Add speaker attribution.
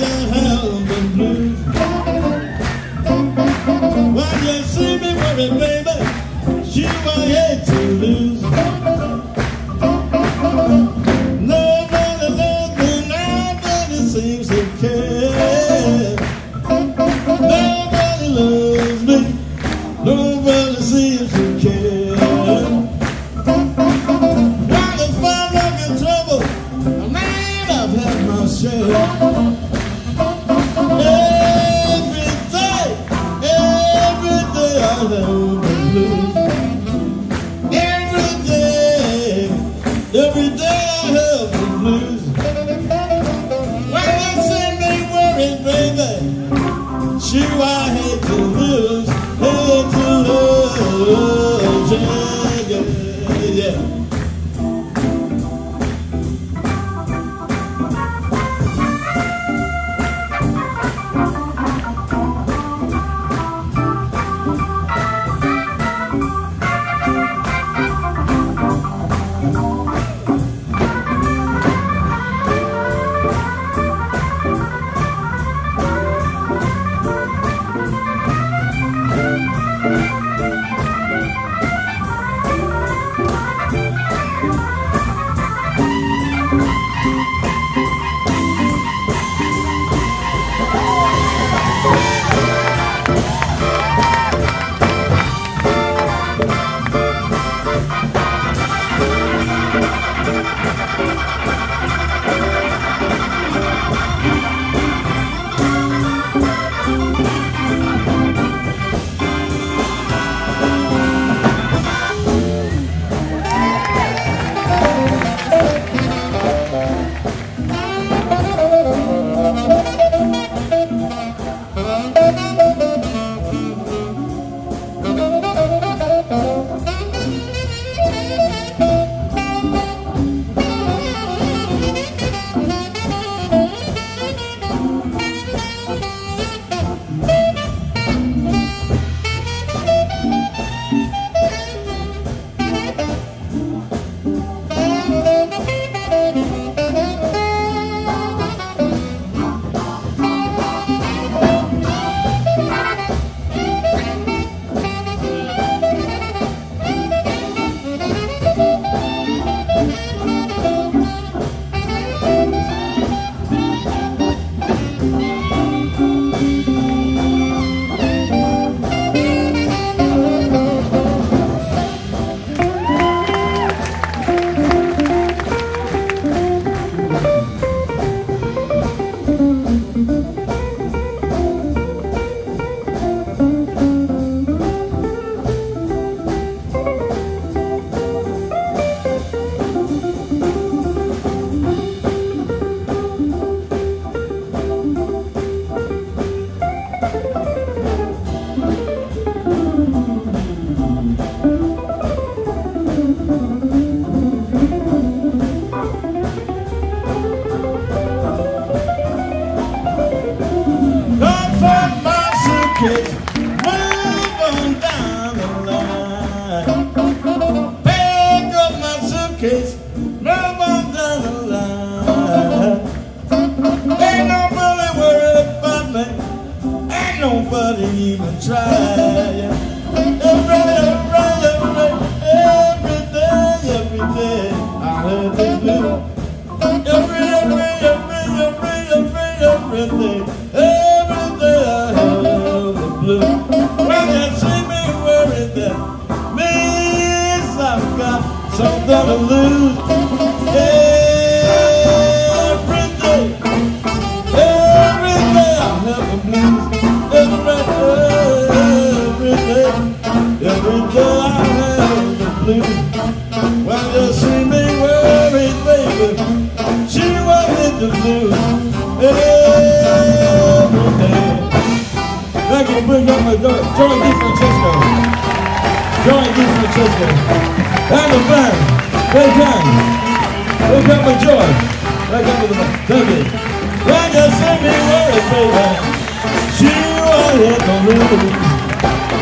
Speaker 1: I love the. kids? gonna lose everything, everything. I'll never. I'll. When you see me worried, baby, she won't hit the blues. Thank you Joey DeFrancesco. Joey DeFrancesco. And the band. Well done. Well done, my joy. Well done, with the baby. When you see me worried, baby, She won't let room.